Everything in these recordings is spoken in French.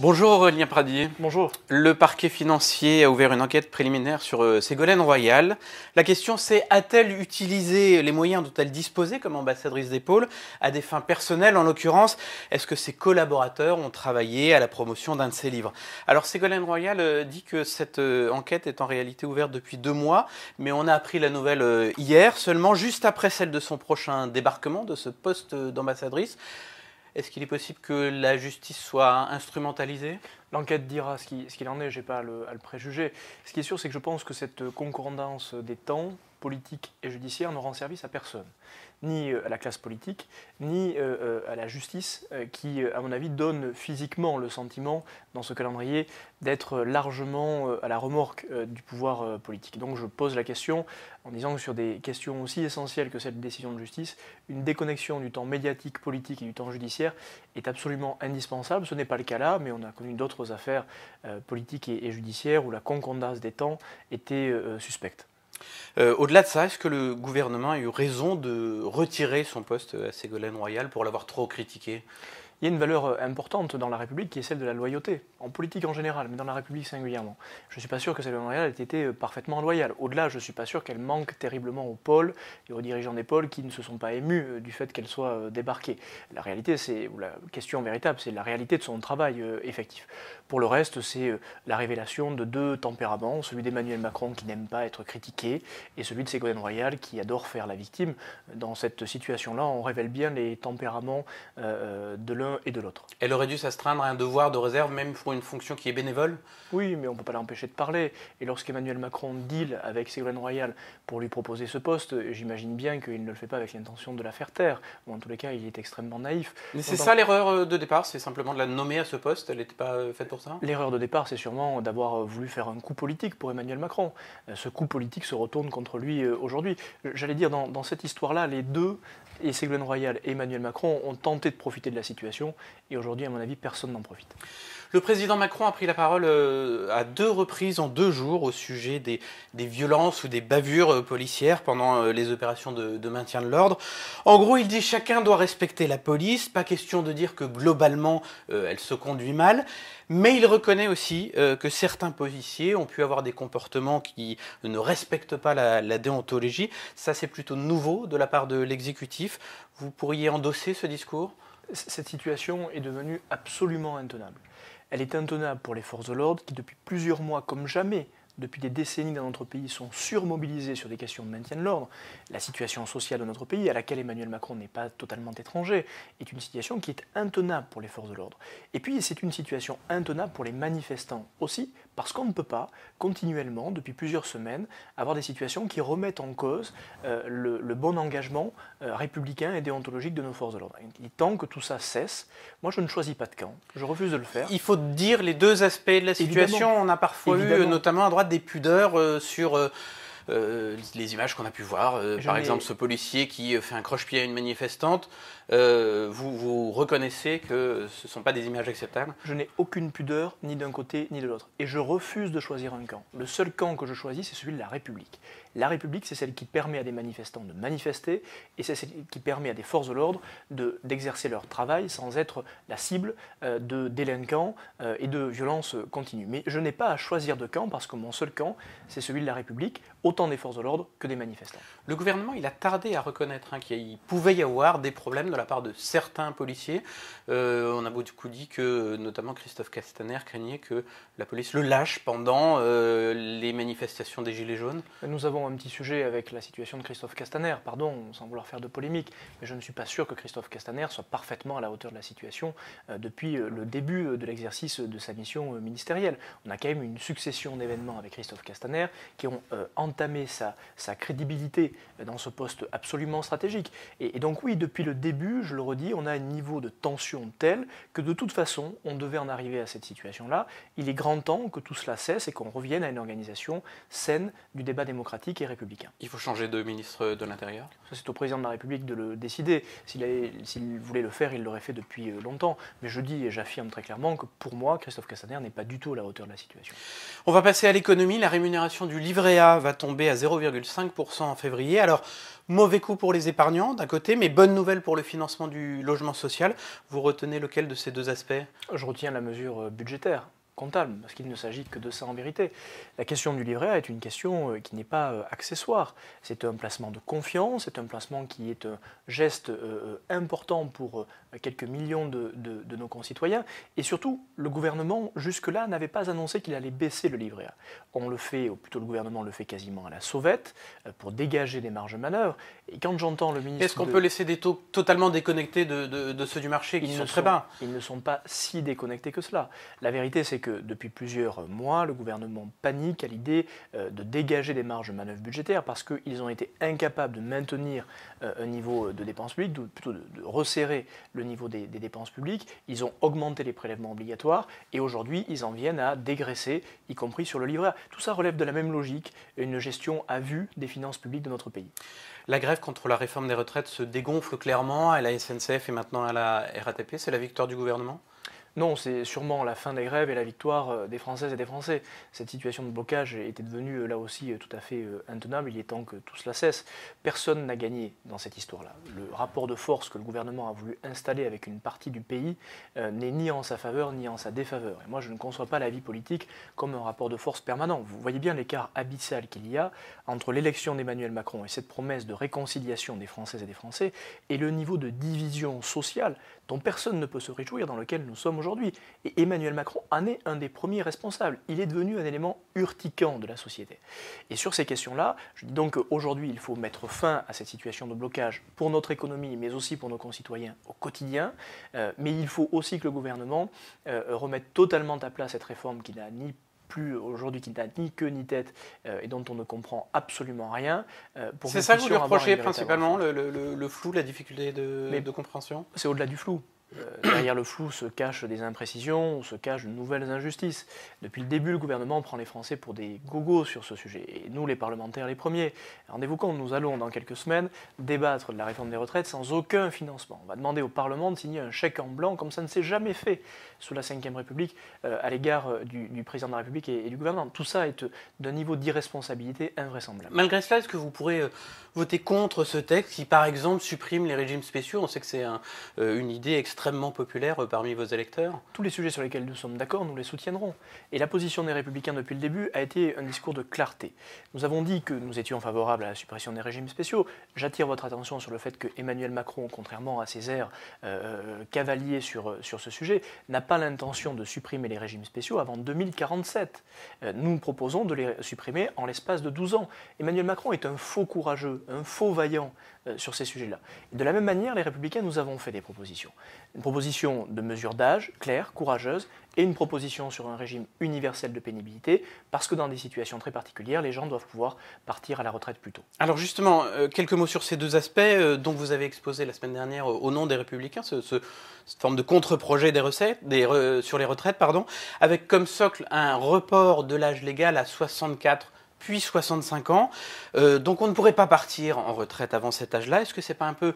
Bonjour Aurélien Pradier. Bonjour. Le parquet financier a ouvert une enquête préliminaire sur euh, Ségolène Royal. La question c'est a-t-elle utilisé les moyens dont elle disposait comme ambassadrice d'épaule à des fins personnelles En l'occurrence, est-ce que ses collaborateurs ont travaillé à la promotion d'un de ses livres? Alors Ségolène Royal euh, dit que cette euh, enquête est en réalité ouverte depuis deux mois, mais on a appris la nouvelle hier, seulement juste après celle de son prochain débarquement de ce poste d'ambassadrice. Est-ce qu'il est possible que la justice soit instrumentalisée? L'enquête dira ce qu'il en est, je n'ai pas à le, préjuger. Ce qui est sûr, c'est que je pense que cette concordance des temps, politiques et judiciaires, ne rend service à personne ni euh, à la classe politique, ni euh, euh, à la justice, qui, à mon avis, donne physiquement le sentiment, dans ce calendrier, d'être largement à la remorque du pouvoir politique. Donc je pose la question en disant que sur des questions aussi essentielles que cette décision de justice, une déconnexion du temps médiatique, politique et du temps judiciaire est absolument indispensable. Ce n'est pas le cas là, mais on a connu d'autres affaires politiques et, judiciaires où la concordance des temps était suspecte. Euh, au-delà de ça, est-ce que le gouvernement a eu raison de retirer son poste à Ségolène Royal pour l'avoir trop critiqué? Il y a une valeur euh, importante dans la République qui est celle de la loyauté, en politique en général, mais dans la République singulièrement. Je ne suis pas sûr que Ségolène Royal ait été euh, parfaitement loyale. Au-delà, je ne suis pas sûr qu'elle manque terriblement aux pôles et aux dirigeants des pôles qui ne se sont pas émus du fait qu'elle soit débarquée. La réalité, c'est, ou la question véritable, c'est la réalité de son travail effectif. Pour le reste, c'est euh, la révélation de deux tempéraments, celui d'Emmanuel Macron qui n'aime pas être critiqué et celui de Ségolène Royal qui adore faire la victime. Dans cette situation-là, on révèle bien les tempéraments euh, de l'un et de l'autre. Elle aurait dû s'astreindre à un devoir de réserve, même pour une fonction qui est bénévole Oui, mais on ne peut pas l'empêcher de parler. Et lorsqu'Emmanuel Macron deal avec Ségolène Royal pour lui proposer ce poste, j'imagine bien qu'il ne le fait pas avec l'intention de la faire taire, ou en tous les cas, il est extrêmement naïf. Mais c'est ça l'erreur euh, de départ, c'est simplement de la nommer à ce poste, elle n'était pas faite pour L'erreur de départ, c'est sûrement d'avoir voulu faire un coup politique pour Emmanuel Macron. Euh, ce coup politique se retourne contre lui euh, aujourd'hui. Euh, j'allais dire, dans, cette histoire-là, les deux, et Ségolène Royal et Emmanuel Macron, ont tenté de profiter de la situation, et aujourd'hui, à mon avis, personne n'en profite. Le président Macron a pris la parole à deux reprises en deux jours au sujet des, violences ou des bavures policières pendant les opérations de, maintien de l'ordre. En gros, il dit chacun doit respecter la police, pas question de dire que globalement elle se conduit mal. Mais il reconnaît aussi euh, que certains policiers ont pu avoir des comportements qui ne respectent pas la, déontologie. Ça, c'est plutôt nouveau de la part de l'exécutif. Vous pourriez endosser ce discours? Cette situation est devenue absolument intenable. Elle est intenable pour les forces de l'ordre qui, depuis plusieurs mois, comme jamais, depuis des décennies dans notre pays, sont surmobilisés sur des questions de maintien de l'ordre. La situation sociale de notre pays, à laquelle Emmanuel Macron n'est pas totalement étranger, est une situation qui est intenable pour les forces de l'ordre. Et puis, c'est une situation intenable pour les manifestants aussi, parce qu'on ne peut pas continuellement, depuis plusieurs semaines, avoir des situations qui remettent en cause euh, le, bon engagement euh, républicain et déontologique de nos forces de l'ordre. Il est temps que tout ça cesse. Moi, je ne choisis pas de camp. Je refuse de le faire. Il faut dire les deux aspects de la situation. On a parfois eu, notamment à droite, des pudeurs euh, sur les images qu'on a pu voir, euh, par exemple ce policier qui fait un croche-pied à une manifestante, euh, vous, vous reconnaissez que ce ne sont pas des images acceptables? Je n'ai aucune pudeur, ni d'un côté ni de l'autre. Et je refuse de choisir un camp. Le seul camp que je choisis, c'est celui de la République. La République, c'est celle qui permet à des manifestants de manifester, et c'est celle qui permet à des forces de l'ordre d'exercer leur travail sans être la cible de délinquants et de violences continues. Mais je n'ai pas à choisir de camp, parce que mon seul camp, c'est celui de la République autant des forces de l'ordre que des manifestants. Le gouvernement, il a tardé à reconnaître hein, qu'il pouvait y avoir des problèmes de la part de certains policiers. Euh, on a beaucoup dit que, notamment Christophe Castaner, craignait que la police le lâche pendant euh, les manifestations des Gilets jaunes. Nous avons un petit sujet avec la situation de Christophe Castaner, pardon, sans vouloir faire de polémique, mais je ne suis pas sûr que Christophe Castaner soit parfaitement à la hauteur de la situation euh, depuis le début de l'exercice de sa mission ministérielle. On a quand même une succession d'événements avec Christophe Castaner qui ont entamé sa, crédibilité dans ce poste absolument stratégique. Et, donc oui, depuis le début, je le redis, on a un niveau de tension tel que de toute façon, on devait en arriver à cette situation-là. Il est grand temps que tout cela cesse et qu'on revienne à une organisation saine du débat démocratique démocratique et républicain. Il faut changer de ministre de l'Intérieur? Ça, c'est au président de la République de le décider. S'il voulait le faire, il l'aurait fait depuis euh, longtemps. Mais je dis et j'affirme très clairement que pour moi, Christophe Castaner n'est pas du tout à la hauteur de la situation. On va passer à l'économie. La rémunération du livret A va tomber à 0,5% en février. Alors, mauvais coup pour les épargnants d'un côté, mais bonne nouvelle pour le financement du logement social. Vous retenez lequel de ces deux aspects? Je retiens la mesure euh, budgétaire comptable, parce qu'il ne s'agit que de ça en vérité. La question du livret A est une question euh, qui n'est pas euh, accessoire. C'est un placement de confiance, c'est un placement qui est un geste euh, important pour quelques millions de, nos concitoyens. Et surtout, le gouvernement, jusque-là, n'avait pas annoncé qu'il allait baisser le livret A. On le fait, ou plutôt le gouvernement le fait quasiment à la sauvette, pour dégager des marges de manœuvre. Et quand j'entends le ministre... Est-ce qu'on peut laisser des taux totalement déconnectés de, ceux du marché qui sont très bas? Ils ne sont pas si déconnectés que cela. La vérité, c'est que depuis plusieurs mois, le gouvernement panique à l'idée euh, de dégager des marges de manœuvre budgétaires parce qu'ils ont été incapables de maintenir euh, un niveau de dépenses publiques, plutôt de, resserrer le niveau des, dépenses publiques. Ils ont augmenté les prélèvements obligatoires et aujourd'hui, ils en viennent à dégraisser, y compris sur le livret. Tout ça relève de la même logique, une gestion à vue des finances publiques de notre pays. La grève contre la réforme des retraites se dégonfle clairement à la SNCF et maintenant à la RATP. C'est la victoire du gouvernement? Non, c'est sûrement la fin des grèves et la victoire euh, des Françaises et des Français. Cette situation de blocage était devenue euh, là aussi euh, tout à fait intenable. Il est temps que tout cela cesse. Personne n'a gagné dans cette histoire-là. Le rapport de force que le gouvernement a voulu installer avec une partie du pays n'est ni en sa faveur ni en sa défaveur. Et moi, je ne conçois pas la vie politique comme un rapport de force permanent. Vous voyez bien l'écart abyssal qu'il y a entre l'élection d'Emmanuel Macron et cette promesse de réconciliation des Françaises et des Français et le niveau de division sociale dont personne ne peut se réjouir dans lequel nous sommes aujourd'hui. Et Emmanuel Macron en est un des premiers responsables. Il est devenu un élément urticant de la société. Et sur ces questions-là, je dis donc qu'aujourd'hui, il faut mettre fin à cette situation de blocage pour notre économie, mais aussi pour nos concitoyens au quotidien. Euh, mais il faut aussi que le gouvernement euh, remette totalement à plat cette réforme qui n'a ni plus aujourd'hui qui n'a ni queue ni tête euh, et dont on ne comprend absolument rien. c'est ça que vous lui reprochez principalement, le, flou, la difficulté de, de compréhension? C'est au-delà du flou. Euh, derrière le flou se cachent des imprécisions, se cachent de nouvelles injustices. Depuis le début, le gouvernement prend les Français pour des gogos sur ce sujet, et nous, les parlementaires, les premiers. Rendez-vous compte, nous allons dans quelques semaines débattre de la réforme des retraites sans aucun financement. On va demander au Parlement de signer un chèque en blanc, comme ça ne s'est jamais fait sous la Ve République, euh, à l'égard euh, du, président de la République et, du gouvernement. Tout ça est d'un niveau d'irresponsabilité invraisemblable. Malgré cela, est-ce que vous pourrez voter contre ce texte qui, par exemple, supprime les régimes spéciaux? On sait que c'est une idée extrêmement extrêmement populaire euh, parmi vos électeurs Tous les sujets sur lesquels nous sommes d'accord, nous les soutiendrons. Et la position des Républicains depuis le début a été un discours de clarté. Nous avons dit que nous étions favorables à la suppression des régimes spéciaux. J'attire votre attention sur le fait que Emmanuel Macron, contrairement à ses airs euh, cavaliers sur, sur ce sujet, n'a pas l'intention de supprimer les régimes spéciaux avant 2047. Euh, nous proposons de les supprimer en l'espace de 12 ans. Emmanuel Macron est un faux courageux, un faux vaillant. Euh, sur ces sujets-là. De la même manière, les républicains, nous avons fait des propositions. Une proposition de mesure d'âge, claire, courageuse, et une proposition sur un régime universel de pénibilité, parce que dans des situations très particulières, les gens doivent pouvoir partir à la retraite plus tôt. Alors justement, euh, quelques mots sur ces deux aspects euh, dont vous avez exposé la semaine dernière au nom des républicains, ce, cette forme de contre-projet des recettes, sur les retraites, pardon, avec comme socle un report de l'âge légal à 64 puis 65 ans. Euh, donc on ne pourrait pas partir en retraite avant cet âge-là. Est-ce que c'est pas un peu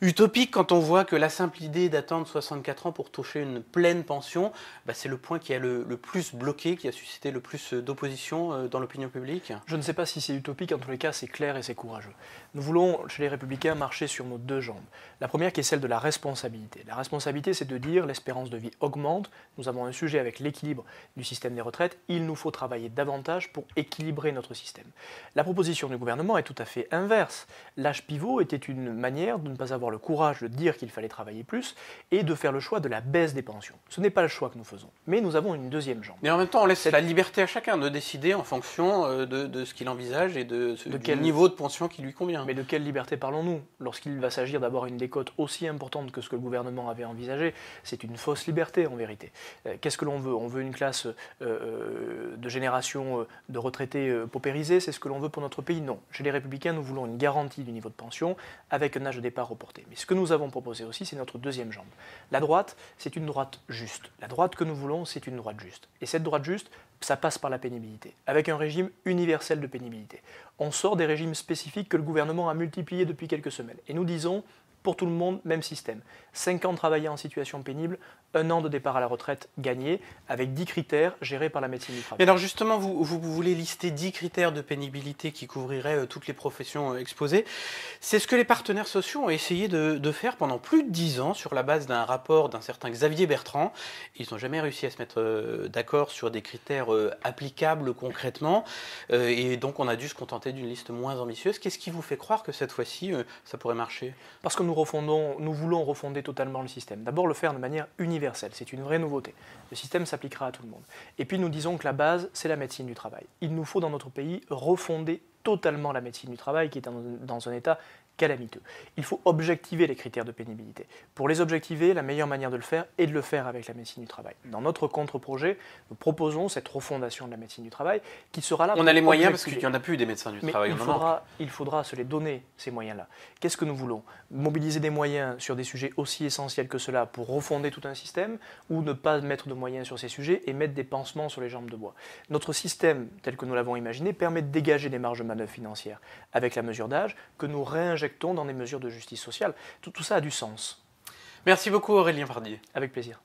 utopique quand on voit que la simple idée d'attendre 64 ans pour toucher une pleine pension, bah, c'est le point qui a le, plus bloqué, qui a suscité le plus d'opposition euh, dans l'opinion publique Je ne sais pas si c'est utopique, en tous les cas c'est clair et c'est courageux. Nous voulons, chez les républicains, marcher sur nos deux jambes. La première qui est celle de la responsabilité. La responsabilité c'est de dire l'espérance de vie augmente, nous avons un sujet avec l'équilibre du système des retraites, il nous faut travailler davantage pour équilibrer notre système. La proposition du gouvernement est tout à fait inverse. L'âge pivot était une manière de ne pas avoir le courage de dire qu'il fallait travailler plus et de faire le choix de la baisse des pensions. Ce n'est pas le choix que nous faisons, mais nous avons une deuxième jambe. Mais en même temps, on laisse la liberté à chacun de décider en fonction euh, de, ce qu'il envisage et de, quel niveau de pension qui lui convient. Mais de quelle liberté parlons-nous? Lorsqu'il va s'agir d'avoir une décote aussi importante que ce que le gouvernement avait envisagé, c'est une fausse liberté en vérité. Euh, qu'est-ce que l'on veut? On veut une classe euh, de génération de retraités paupérisés, c'est ce que l'on veut pour notre pays? Non. Chez les républicains, nous voulons une garantie du niveau de pension avec un âge de départ reporté Mais ce que nous avons proposé aussi, c'est notre deuxième jambe. La droite, c'est une droite juste. La droite que nous voulons, c'est une droite juste. Et cette droite juste, ça passe par la pénibilité, avec un régime universel de pénibilité. On sort des régimes spécifiques que le gouvernement a multipliés depuis quelques semaines. Et nous disons, pour tout le monde, même système. 5 ans travaillés en situation pénible, un an de départ à la retraite gagné, avec 10 critères gérés par la médecine du travail. Mais alors justement, vous, vous, voulez lister 10 critères de pénibilité qui couvriraient euh, toutes les professions euh, exposées. C'est ce que les partenaires sociaux ont essayé de, de, faire pendant plus de 10 ans sur la base d'un rapport d'un certain Xavier Bertrand. Ils n'ont jamais réussi à se mettre euh, d'accord sur des critères applicables concrètement. et donc on a dû se contenter d'une liste moins ambitieuse. Qu'est-ce qui vous fait croire que cette fois-ci, ça pourrait marcher? Parce que nous, nous voulons refonder totalement le système. D'abord le faire de manière universelle, c'est une vraie nouveauté. Le système s'appliquera à tout le monde. Et puis nous disons que la base, c'est la médecine du travail. Il nous faut dans notre pays refonder totalement la médecine du travail qui est dans, un état calamiteux. Il faut objectiver les critères de pénibilité. Pour les objectiver, la meilleure manière de le faire est de le faire avec la médecine du travail. Dans notre contre-projet, nous proposons cette refondation de la médecine du travail qui sera là. On a les moyens parce qu'il n'y en a plus des médecins du travail. Il faudra, il faudra se les donner, ces moyens-là. Qu'est-ce que nous voulons? Mobiliser des moyens sur des sujets aussi essentiels que cela pour refonder tout un système ou ne pas mettre de moyens sur ces sujets et mettre des pansements sur les jambes de bois? Notre système, tel que nous l'avons imaginé, permet de dégager des marges manœuvre financières avec la mesure d'âge que nous réinjectons dans des mesures de justice sociale. Tout, tout ça a du sens. Merci beaucoup Aurélien Fardier. Avec plaisir.